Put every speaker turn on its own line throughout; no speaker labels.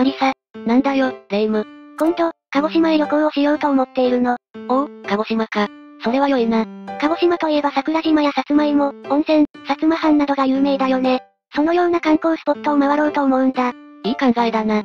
マリサ。
なんだよ、レイム。
今度、鹿児島へ旅行をしようと思っているの。
おお、鹿児島か。それは良いな。
鹿児島といえば桜島や薩摩芋、温泉、薩摩藩などが有名だよね。そのような観光スポットを回ろうと思うんだ。
いい考えだな。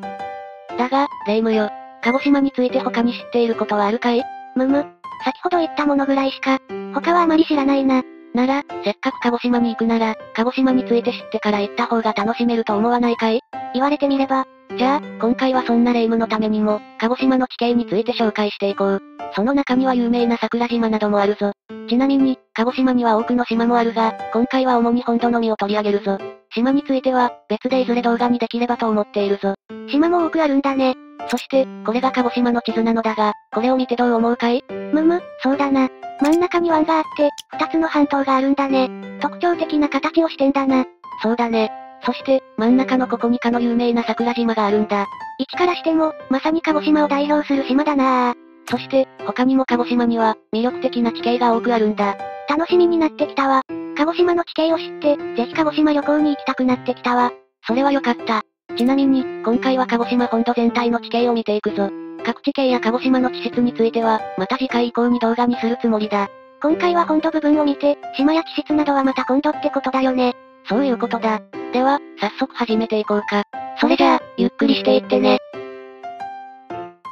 だが、レイムよ。鹿児島について他に知っていることはあるかい？
むむ。先ほど言ったものぐらいしか、他はあまり知らないな。
なら、せっかく鹿児島に行くなら、鹿児島について知ってから行った方が楽しめると思わないかい？
言われてみれば。
じゃあ、今回はそんなレイムのためにも、鹿児島の地形について紹介していこう。その中には有名な桜島などもあるぞ。ちなみに、鹿児島には多くの島もあるが、今回は主に本土のみを取り上げるぞ。島については、別でいずれ動画にできればと思っているぞ。
島も多くあるんだね。
そして、これが鹿児島の地図なのだが、これを見てどう思うかい？
むむ、そうだな。真ん中に湾があって、二つの半島があるんだね。特徴的な形をしてんだな。
そうだね。そして、真ん中のここにかの有名な桜島があるんだ。
位置からしても、まさに鹿児島を代表する島だなぁ。
そして、他にも鹿児島には、魅力的な地形が多くあるんだ。
楽しみになってきたわ。鹿児島の地形を知って、ぜひ鹿児島旅行に行きたくなってきたわ。
それはよかった。ちなみに、今回は鹿児島本土全体の地形を見ていくぞ。各地形や鹿児島の地質については、また次回以降に動画にするつもりだ。
今回は本土部分を見て、島や地質などはまた今度ってことだよね。
そういうことだ。では、早速始めていこうか。それじゃあ、ゆっくりしていってね。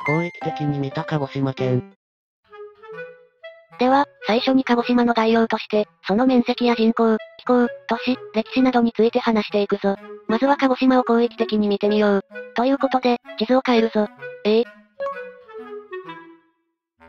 広域的に見た鹿児島県。
では、最初に鹿児島の概要として、その面積や人口、気候、都市、歴史などについて話していくぞ。まずは鹿児島を広域的に見てみよう。ということで、地図を変えるぞ。ええ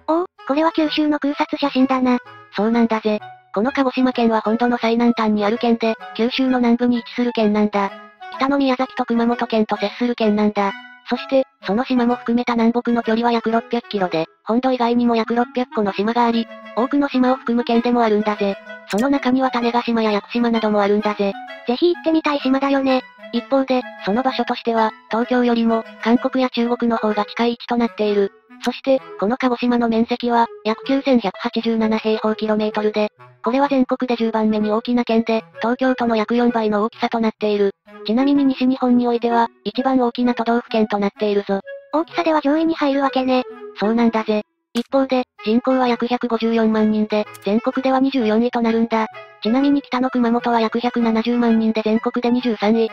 おお、これは九州の空撮写真だな。
そうなんだぜ。この鹿児島県は本土の最南端にある県で、九州の南部に位置する県なんだ。北の宮崎と熊本県と接する県なんだ。そして、その島も含めた南北の距離は約600キロで、本土以外にも約600個の島があり、多くの島を含む県でもあるんだぜ。その中には種子島や屋久島などもあるんだぜ。
ぜひ行ってみたい島だよね。
一方で、その場所としては、東京よりも、韓国や中国の方が近い位置となっている。そして、この鹿児島の面積は、約9187平方キロメートルで、これは全国で10番目に大きな県で、東京都の約4倍の大きさとなっている。ちなみに西日本においては、一番大きな都道府県となっているぞ。
大きさでは上位に入るわけね。
そうなんだぜ。一方で、人口は約154万人で、全国では24位となるんだ。ちなみに北の熊本は約170万人で全国で23位。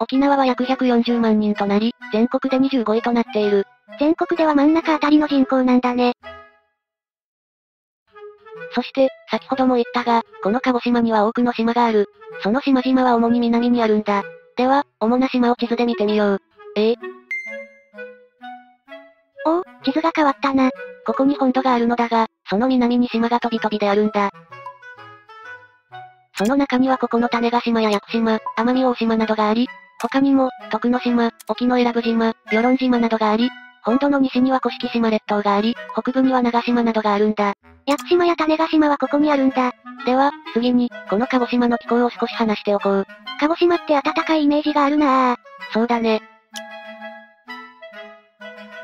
沖縄は約140万人となり、全国で25位となっている。
全国では真ん中あたりの人口なんだね。
そして、先ほども言ったが、この鹿児島には多くの島がある。その島々は主に南にあるんだ。では、主な島を地図で見てみよう。え？え
おお、地図が変わったな。
ここに本土があるのだが、その南に島が飛び飛びであるんだ。その中にはここの種子島や屋久島、奄美大島などがあり、他にも、徳之島、沖永良部島、与論島などがあり、本土の西には甑島列島があり、北部には長島などがあるんだ。
屋久島や種子島はここにあるんだ。
では、次に、この鹿児島の気候を少し話しておこう。
鹿児島って暖かいイメージがあるなぁ。
そうだね。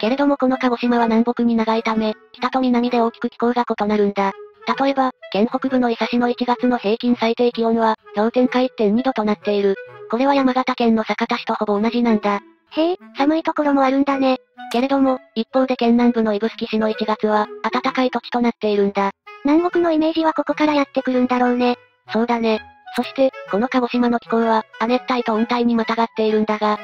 けれどもこの鹿児島は南北に長いため、北と南で大きく気候が異なるんだ。例えば、県北部の伊佐市の1月の平均最低気温は、氷点下1.2度となっている。これは山形県の酒田市とほぼ同じなんだ。
へえ、寒いところもあるんだね。
けれども、一方で県南部の指宿市の1月は、暖かい土地となっているんだ。
南国のイメージはここからやってくるんだろうね。
そうだね。そして、この鹿児島の気候は、亜熱帯と温帯にまたがっているんだが、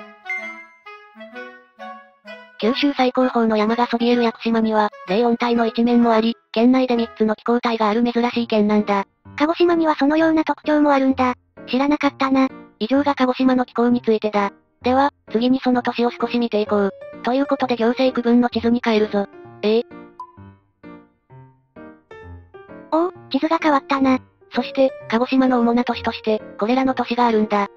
九州最高峰の山がそびえる屋久島には、冷温帯の一面もあり、県内で3つの気候帯がある珍しい県なんだ。
鹿児島にはそのような特徴もあるんだ。知らなかったな。
以上が鹿児島の気候についてだ。では、次にその都市を少し見ていこう。ということで行政区分の地図に変えるぞ。ええ
おお、地図が変わったな。
そして、鹿児島の主な都市として、これらの都市があるんだ。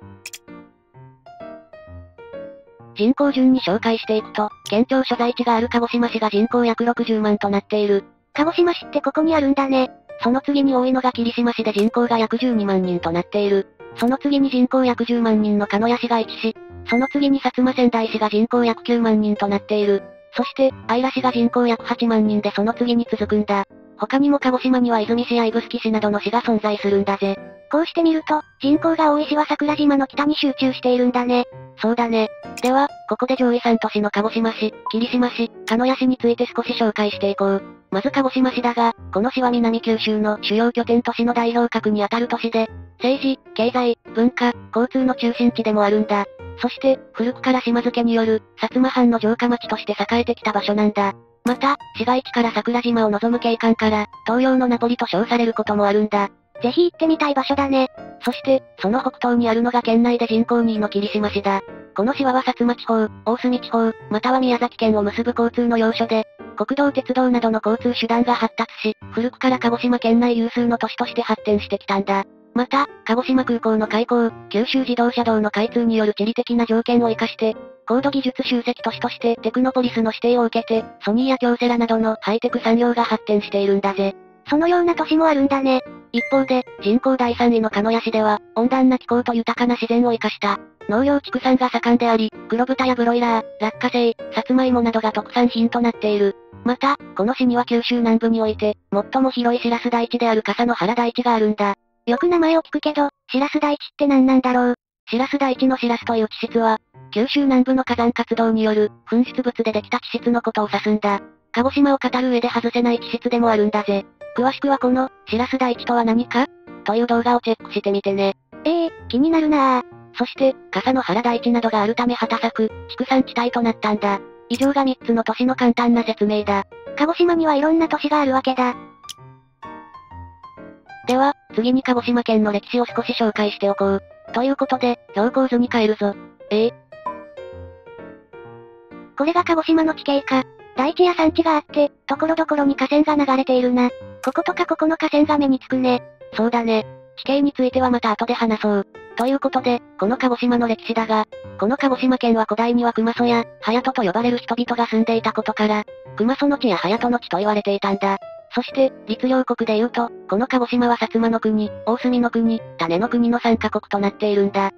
人口順に紹介していくと、県庁所在地がある鹿児島市が人口約60万となっている。
鹿児島市ってここにあるんだね。
その次に多いのが霧島市で人口が約12万人となっている。その次に人口約10万人の鹿屋市が1市。その次に薩摩仙台市が人口約9万人となっている。そして、愛良市が人口約8万人でその次に続くんだ。他にも鹿児島には出水市や指宿市などの市が存在するんだぜ。
こうして見ると、人口が多い市は桜島の北に集中しているんだね。
そうだね。では、ここで上位3都市の鹿児島市、霧島市、鹿屋市について少し紹介していこう。まず鹿児島市だが、この市は南九州の主要拠点都市の代表格にあたる都市で、政治、経済、文化、交通の中心地でもあるんだ。そして、古くから島津家による、薩摩藩の城下町として栄えてきた場所なんだ。また、市街地から桜島を望む景観から、東洋のナポリと称されることもあるんだ。
ぜひ行ってみたい場所だね。
そして、その北東にあるのが県内で人口2位の霧島市だ。この市は薩摩地方、大隅地方、または宮崎県を結ぶ交通の要所で、国道鉄道などの交通手段が発達し、古くから鹿児島県内有数の都市として発展してきたんだ。また、鹿児島空港の開港、九州自動車道の開通による地理的な条件を活かして、高度技術集積都市としてテクノポリスの指定を受けて、ソニーや京セラなどのハイテク産業が発展しているんだぜ。
そのような都市もあるんだね。
一方で、人口第3位の鹿屋市では、温暖な気候と豊かな自然を生かした、農業畜産が盛んであり、黒豚やブロイラー、落花生、さつまいもなどが特産品となっている。また、この市には九州南部において、最も広いシラス台地である笠の原台地があるんだ。
よく名前を聞くけど、シラス台地って何なんだろう？
シラス台地のシラスという地質は、九州南部の火山活動による、噴出物でできた地質のことを指すんだ。鹿児島を語る上で外せない地質でもあるんだぜ。詳しくはこの、シラス台地とは何か？という動画をチェックしてみてね。
ええー、気になるなぁ。
そして、笠の原台地などがあるため畑作、畜産地帯となったんだ。以上が3つの都市の簡単な説明だ。
鹿児島にはいろんな都市があるわけだ。
では、次に鹿児島県の歴史を少し紹介しておこう。ということで、標高図に変えるぞ。ええ
これが鹿児島の地形か。大地や山地があって、ところどころに河川が流れているな。こことかここの河川が目につくね。
そうだね。地形についてはまた後で話そう。ということで、この鹿児島の歴史だが、この鹿児島県は古代には熊曽や、隼人と呼ばれる人々が住んでいたことから、熊曽の地や隼人の地と言われていたんだ。そして、律令国で言うと、この鹿児島は薩摩の国、大隅の国、種の国の3カ国となっているんだ。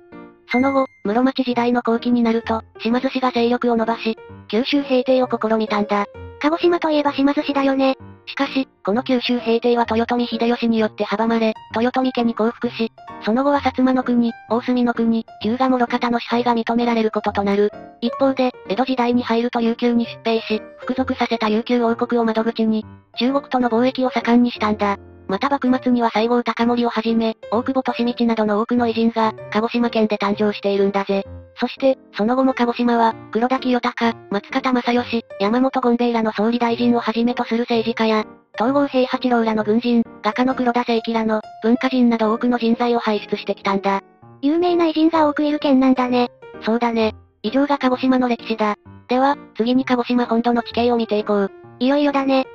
その後、室町時代の後期になると、島津氏が勢力を伸ばし、九州平定を試みたんだ。
鹿児島といえば島津氏だよね。
しかし、この九州平定は豊臣秀吉によって阻まれ、豊臣家に降伏し、その後は薩摩の国、大隅の国、旧賀諸方の支配が認められることとなる。一方で、江戸時代に入ると琉球に出兵し、服属させた琉球王国を窓口に、中国との貿易を盛んにしたんだ。また幕末には西郷隆盛をはじめ、大久保利道などの多くの偉人が、鹿児島県で誕生しているんだぜ。そして、その後も鹿児島は、黒田清隆、松方正義、山本権兵衛らの総理大臣をはじめとする政治家や、東郷平八郎らの軍人、画家の黒田清輝らの、文化人など多くの人材を輩出してきたんだ。
有名な偉人が多くいる県なんだね。
そうだね。以上が鹿児島の歴史だ。では、次に鹿児島本土の地形を見ていこう。
いよいよだね。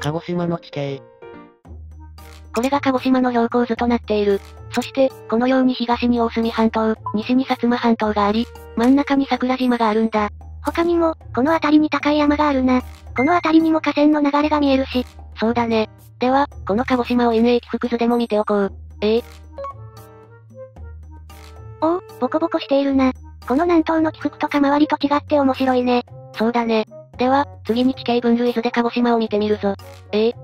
鹿児島の地形。
これが鹿児島の標高図となっている。そして、このように東に大隅半島、西に薩摩半島があり、真ん中に桜島があるんだ。
他にも、この辺りに高い山があるな。この辺りにも河川の流れが見えるし。
そうだね。では、この鹿児島を NA 起伏図でも見ておこう。ええ
おお、ボコボコしているな。この南東の起伏とか周りと違って面白いね。
そうだね。では、次に地形分類図で鹿児島を見てみるぞ。ええ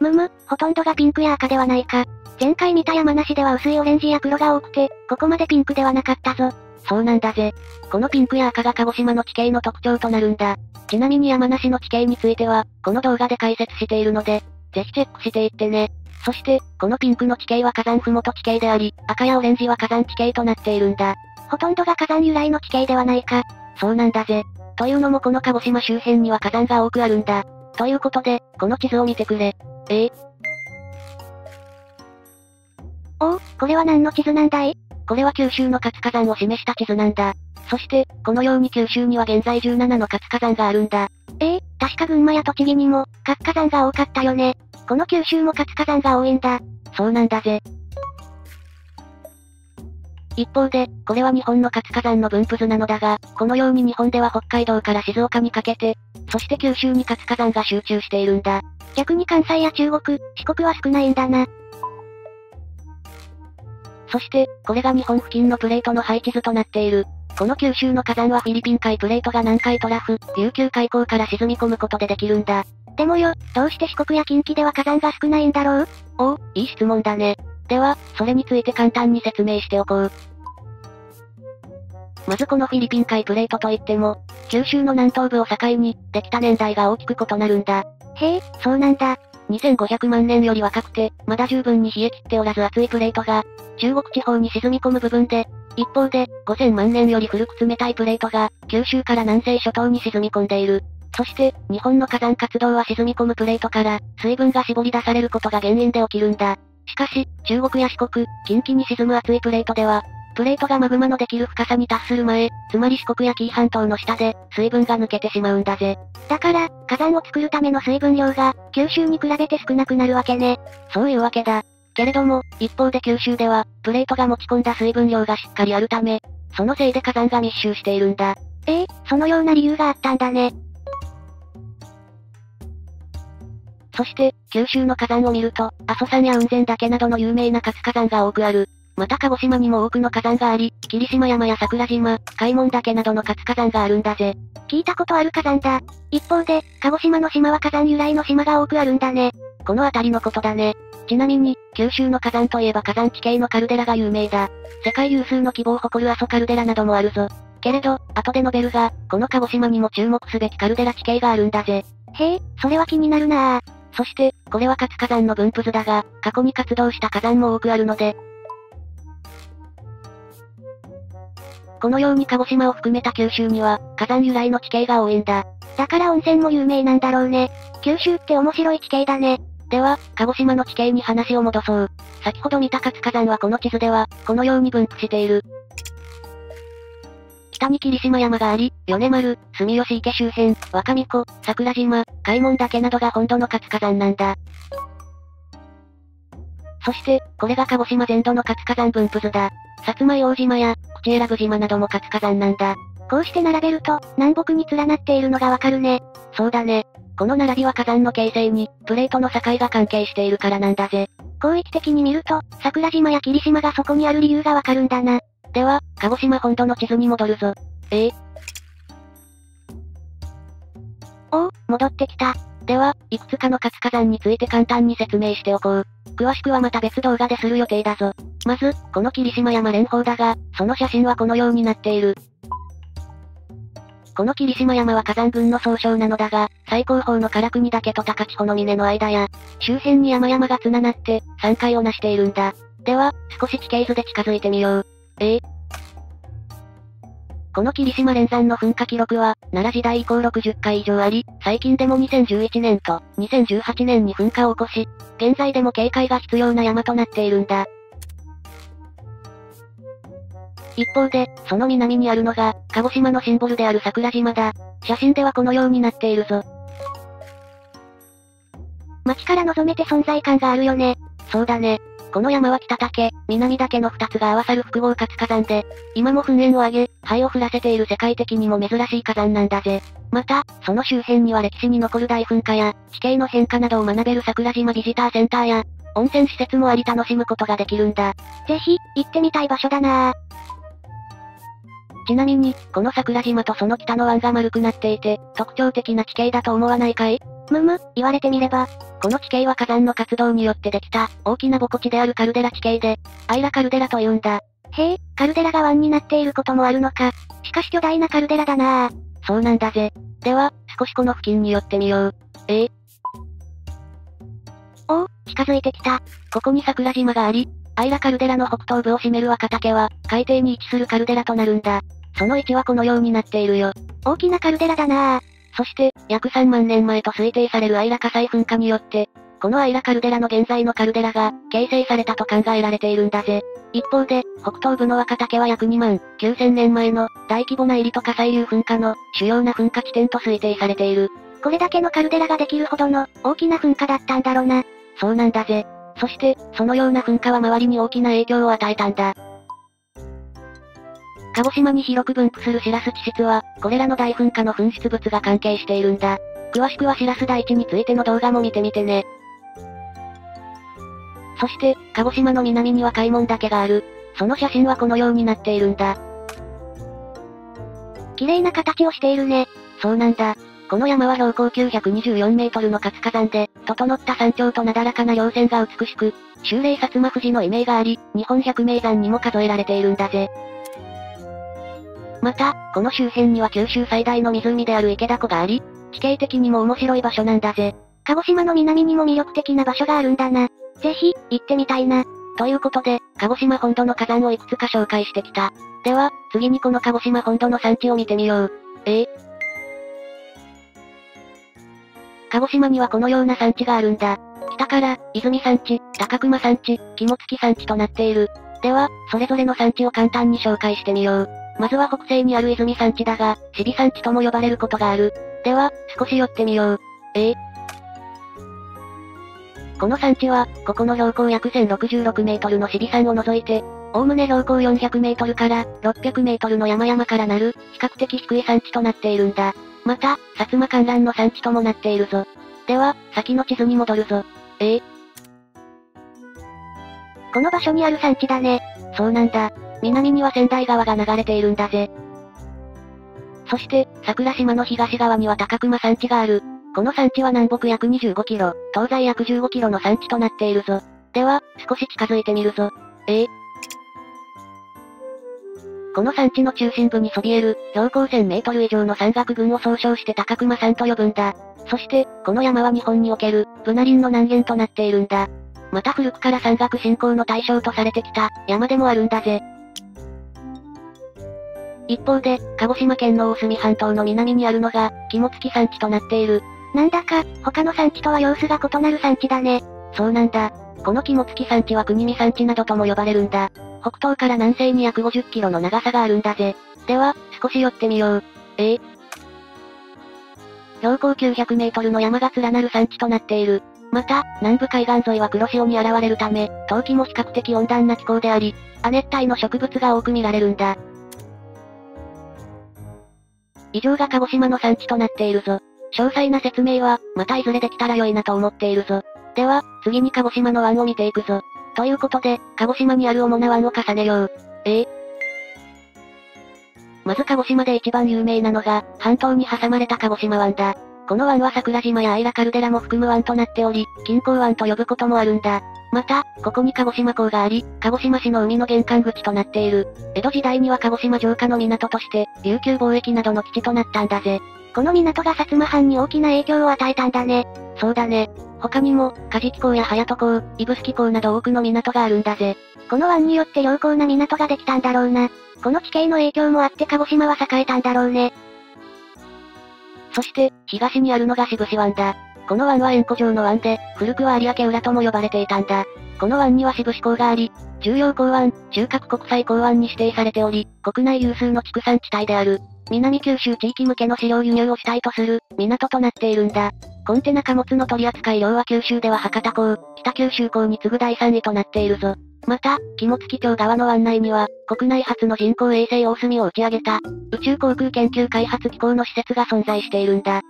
むむ、ほとんどがピンクや赤ではないか。前回見た山梨では薄いオレンジや黒が多くて、ここまでピンクではなかったぞ。
そうなんだぜ。このピンクや赤が鹿児島の地形の特徴となるんだ。ちなみに山梨の地形については、この動画で解説しているので、ぜひチェックしていってね。そして、このピンクの地形は火山ふもと地形であり、赤やオレンジは火山地形となっているんだ。
ほとんどが火山由来の地形ではないか。
そうなんだぜ。というのもこの鹿児島周辺には火山が多くあるんだ。ということで、この地図を見てくれ。ええ
おお、これは何の地図なんだい？
これは九州の活火山を示した地図なんだ。そして、このように九州には現在17の活火山があるんだ。
ええー、確か群馬や栃木にも、活火山が多かったよね。この九州も活火山が多いんだ。
そうなんだぜ。一方で、これは日本の活火山の分布図なのだが、このように日本では北海道から静岡にかけて、そして九州に活火山が集中しているんだ。
逆に関西や中国、四国は少ないんだな。
そして、これが日本付近のプレートの配置図となっている。この九州の火山はフィリピン海プレートが南海トラフ、琉球海溝から沈み込むことでできるんだ。
でもよ、どうして四国や近畿では火山が少ないんだろう？
おお、いい質問だね。では、それについて簡単に説明しておこう。まずこのフィリピン海プレートといっても、九州の南東部を境に、できた年代が大きく異なるんだ。
へえ、そうなんだ。
2500万年より若くて、まだ十分に冷え切っておらず熱いプレートが、中国地方に沈み込む部分で、一方で、5000万年より古く冷たいプレートが、九州から南西諸島に沈み込んでいる。そして、日本の火山活動は沈み込むプレートから、水分が絞り出されることが原因で起きるんだ。しかし、中国や四国、近畿に沈む熱いプレートでは、プレートがマグマのできる深さに達する前、つまり四国や紀伊半島の下で、水分が抜けてしまうんだぜ。
だから、火山を作るための水分量が、九州に比べて少なくなるわけね。
そういうわけだ。けれども、一方で九州では、プレートが持ち込んだ水分量がしっかりあるため、そのせいで火山が密集しているんだ。
ええそのような理由があったんだね。
そして、九州の火山を見ると、阿蘇山や雲仙岳などの有名な活火山が多くある。また鹿児島にも多くの火山があり、霧島山や桜島、海門岳などの活火山があるんだぜ。
聞いたことある火山だ。一方で、鹿児島の島は火山由来の島が多くあるんだね。
この辺りのことだね。ちなみに、九州の火山といえば火山地形のカルデラが有名だ。世界有数の規模を誇る阿蘇カルデラなどもあるぞ。けれど、後で述べるが、この鹿児島にも注目すべきカルデラ地形があるんだぜ。
へえ、それは気になるなぁ。
そして、これは活火山の分布図だが、過去に活動した火山も多くあるので、このように鹿児島を含めた九州には、火山由来の地形が多いんだ。
だから温泉も有名なんだろうね。九州って面白い地形だね。
では、鹿児島の地形に話を戻そう。先ほど見た活火山はこの地図では、このように分布している。北に霧島山があり、米丸、住吉池周辺、若見湖、桜島、海門岳などが本土の活火山なんだ。そして、これが鹿児島全土の活火山分布図だ。薩摩硫黄島や、口選ぶ島なども活火山なんだ。
こうして並べると、南北に連なっているのがわかるね。
そうだね。この並びは火山の形成に、プレートの境が関係しているからなんだぜ。
広域的に見ると、桜島や霧島がそこにある理由がわかるんだな。
では、鹿児島本土の地図に戻るぞ。ええ
おお、戻ってきた。
では、いくつかの活火山について簡単に説明しておこう。詳しくはまた別動画でする予定だぞ。まず、この霧島山連峰だが、その写真はこのようになっている。この霧島山は火山群の総称なのだが、最高峰の唐国岳と高千穂の峰の間や、周辺に山々が連なって、山海を成しているんだ。では、少し地形図で近づいてみよう。ええこの霧島連山の噴火記録は、奈良時代以降60回以上あり、最近でも2011年と2018年に噴火を起こし、現在でも警戒が必要な山となっているんだ。一方で、その南にあるのが、鹿児島のシンボルである桜島だ。写真ではこのようになっているぞ。
街から望めて存在感があるよね。
そうだね。この山は北岳、南岳の二つが合わさる複合活火山で、今も噴煙を上げ、灰を降らせている世界的にも珍しい火山なんだぜ。また、その周辺には歴史に残る大噴火や、地形の変化などを学べる桜島ビジターセンターや、温泉施設もあり楽しむことができるんだ。
ぜひ、行ってみたい場所だなぁ。
ちなみに、この桜島とその北の湾が丸くなっていて、特徴的な地形だと思わないかい？
むむ、言われてみれば。
この地形は火山の活動によってできた、大きな墓地であるカルデラ地形で、アイラカルデラと言うんだ。
へえ、カルデラが湾になっていることもあるのか。しかし巨大なカルデラだなぁ。
そうなんだぜ。では、少しこの付近に寄ってみよう。ええ
おお、近づいてきた。
ここに桜島があり、アイラカルデラの北東部を占める若竹は、海底に位置するカルデラとなるんだ。その位置はこのようになっているよ。
大きなカルデラだなぁ。
そして、約3万年前と推定されるアイラ火災噴火によって、このアイラカルデラの現在のカルデラが、形成されたと考えられているんだぜ。一方で、北東部の若竹は約2万9000年前の大規模な入りと火砕流噴火の主要な噴火地点と推定されている。
これだけのカルデラができるほどの大きな噴火だったんだろうな。
そうなんだぜ。そして、そのような噴火は周りに大きな影響を与えたんだ。鹿児島に広く分布するシラス地質は、これらの大噴火の噴出物が関係しているんだ。詳しくはシラス大地についての動画も見てみてね。そして、鹿児島の南には海門岳がある。その写真はこのようになっているんだ。
綺麗な形をしているね。
そうなんだ。この山は標高924メートルの活火山で、整った山頂となだらかな稜線が美しく、修霊薩摩富士の異名があり、日本百名山にも数えられているんだぜ。また、この周辺には九州最大の湖である池田湖があり、地形的にも面白い場所なんだぜ。
鹿児島の南にも魅力的な場所があるんだな。ぜひ、行ってみたいな。
ということで、鹿児島本土の火山をいくつか紹介してきた。では、次にこの鹿児島本土の産地を見てみよう。ええ鹿児島にはこのような産地があるんだ。北から、泉山地、高熊山地、肝付山地となっている。では、それぞれの産地を簡単に紹介してみよう。まずは北西にある泉山地だが、死ビ山地とも呼ばれることがある。では、少し寄ってみよう。え？えこの山地は、ここの標高約1066メートルの死ビ山を除いて、おおむね標高400メートルから600メートルの山々からなる、比較的低い山地となっているんだ。また、薩摩観覧の産地ともなっているぞ。では、先の地図に戻るぞ。え？え
この場所にある産地だね。
そうなんだ。南には仙台川が流れているんだぜ。そして、桜島の東側には高熊山地がある。この山地は南北約25キロ、東西約15キロの山地となっているぞ。では、少し近づいてみるぞ。ええこの山地の中心部にそびえる、標高1000メートル以上の山岳群を総称して高熊山と呼ぶんだ。そして、この山は日本における、ブナ林の南限となっているんだ。また古くから山岳信仰の対象とされてきた、山でもあるんだぜ。一方で、鹿児島県の大隅半島の南にあるのが、肝付山地となっている。
なんだか、他の山地とは様子が異なる山地だね。
そうなんだ。この肝付山地は国見山地などとも呼ばれるんだ。北東から南西に約50キロの長さがあるんだぜ。では、少し寄ってみよう。ええ標高900メートルの山が連なる山地となっている。また、南部海岸沿いは黒潮に現れるため、冬季も比較的温暖な気候であり、亜熱帯の植物が多く見られるんだ。以上が鹿児島の産地となっているぞ。詳細な説明は、またいずれできたら良いなと思っているぞ。では、次に鹿児島の湾を見ていくぞ。ということで、鹿児島にある主な湾を重ねよう。ええまず鹿児島で一番有名なのが、半島に挟まれた鹿児島湾だ。この湾は桜島やアイラカルデラも含む湾となっており、近郊湾と呼ぶこともあるんだ。また、ここに鹿児島港があり、鹿児島市の海の玄関口となっている。江戸時代には鹿児島城下の港として、琉球貿易などの基地となったんだぜ。
この港が薩摩藩に大きな影響を与えたんだね。
そうだね。他にも、カジキ港や隼人港、指宿港など多くの港があるんだぜ。
この湾によって良好な港ができたんだろうな。この地形の影響もあって鹿児島は栄えたんだろうね。
そして、東にあるのが渋市湾だ。この湾は円弧状の湾で、古くは有明浦とも呼ばれていたんだ。この湾には渋市港があり、重要港湾、中核国際港湾に指定されており、国内有数の畜産地帯である。南九州地域向けの飼料輸入を主体とする、港となっているんだ。コンテナ貨物の取扱量は九州では博多港、北九州港に次ぐ第3位となっているぞ。また、肝付町側の湾内には、国内初の人工衛星大隅を打ち上げた、宇宙航空研究開発機構の施設が存在しているんだ。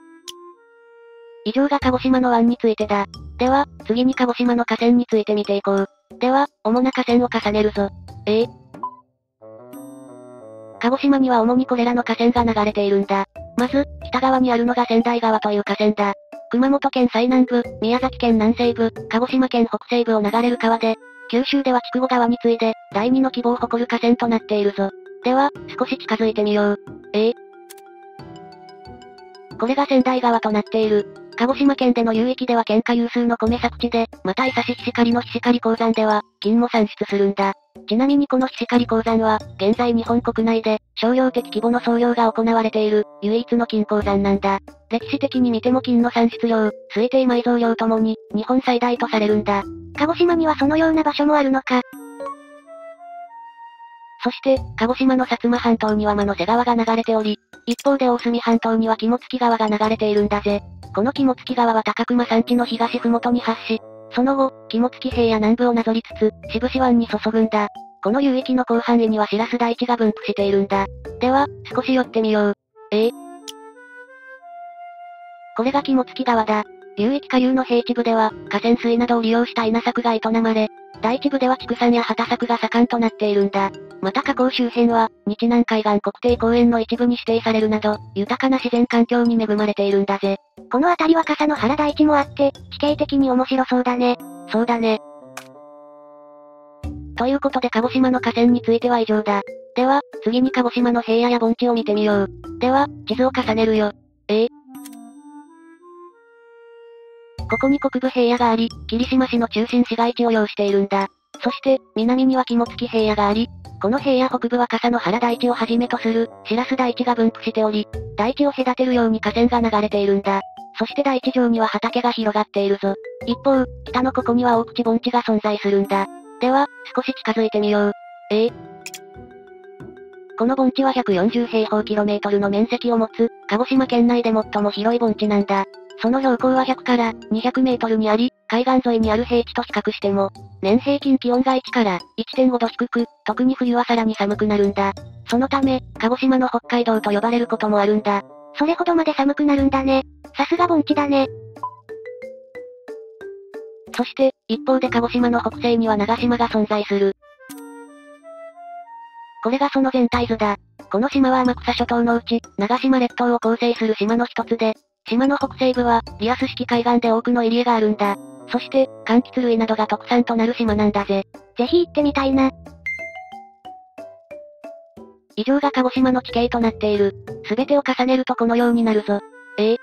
以上が鹿児島の湾についてだ。では、次に鹿児島の河川について見ていこう。では、主な河川を重ねるぞ。ええ鹿児島には主にこれらの河川が流れているんだ。まず、北側にあるのが仙台川という河川だ。熊本県最南部、宮崎県南西部、鹿児島県北西部を流れる川で、九州では筑後川に次いで、第二の希望を誇る河川となっているぞ。では、少し近づいてみよう。ええこれが仙台川となっている。鹿児島県での流域では県下有数の米作地で、また伊佐市菱刈の菱刈鉱山では、金も産出するんだ。ちなみにこの菱刈鉱山は、現在日本国内で、商業的規模の創業が行われている、唯一の金鉱山なんだ。歴史的に見ても金の産出量、推定埋蔵量ともに、日本最大とされるんだ。
鹿児島にはそのような場所もあるのか。
そして、鹿児島の薩摩半島には間の瀬川が流れており、一方で大隅半島には肝付川が流れているんだぜ。この肝付川は高熊山地の東麓に発し、その後、肝付平野南部をなぞりつつ、渋志湾に注ぐんだ。この流域の広範囲にはシラス台地が分布しているんだ。では、少し寄ってみよう。ええこれが肝付川だ。流域下流の平地部では、河川水などを利用した稲作が営まれ、第一部では畜産や畑作が盛んとなっているんだ。また河口周辺は、日南海岸国定公園の一部に指定されるなど、豊かな自然環境に恵まれているんだぜ。
この辺りは笠の原大地もあって、地形的に面白そうだね。
そうだね。ということで鹿児島の河川については以上だ。では、次に鹿児島の平野や盆地を見てみよう。では、地図を重ねるよ。ええここに国部平野があり、霧島市の中心市街地を要しているんだ。そして、南には肝付平野があり、この平野北部は笠の原大地をはじめとする、白洲大地が分布しており、大地を隔てるように河川が流れているんだ。そして大地上には畑が広がっているぞ。一方、北のここには大口盆地が存在するんだ。では、少し近づいてみよう。ええこの盆地は140平方キロメートルの面積を持つ、鹿児島県内で最も広い盆地なんだ。その標高は100から200メートルにあり、海岸沿いにある平地と比較しても、年平均気温が1から1.5度低く、特に冬はさらに寒くなるんだ。そのため、鹿児島の北海道と呼ばれることもあるんだ。
それほどまで寒くなるんだね。さすが盆地だね。
そして、一方で鹿児島の北西には長島が存在する。これがその全体図だ。この島は天草諸島のうち、長島列島を構成する島の一つで、島の北西部は、リアス式海岸で多くの入り江があるんだ。そして、柑橘類などが特産となる島なんだぜ。
ぜひ行ってみたいな。
以上が鹿児島の地形となっている。すべてを重ねるとこのようになるぞ。ええ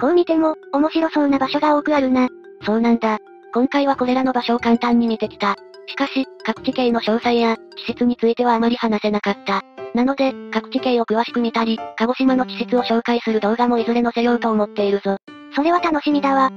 こう見ても、面白そうな場所が多くあるな。
そうなんだ。今回はこれらの場所を簡単に見てきた。しかし、各地形の詳細や、地質についてはあまり話せなかった。なので、各地形を詳しく見たり、鹿児島の地質を紹介する動画もいずれ載せようと思っているぞ。
それは楽しみだわ。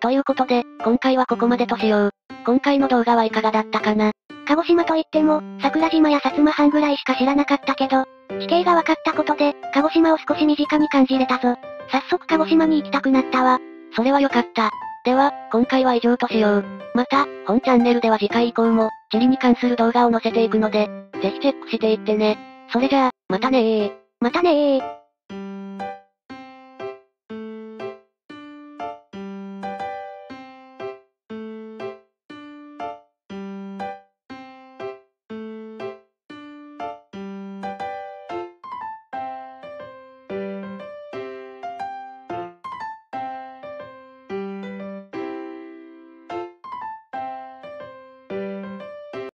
ということで、今回はここまでとしよう。今回の動画はいかがだったかな？
鹿児島といっても、桜島や薩摩藩ぐらいしか知らなかったけど、地形が分かったことで、鹿児島を少し身近に感じれたぞ。早速鹿児島に行きたくなったわ。
それはよかった。では、今回は以上としよう。また、本チャンネルでは次回以降も、地理に関する動画を載せていくので、ぜひチェックしていってね。それじゃあ、またねー。
またねー。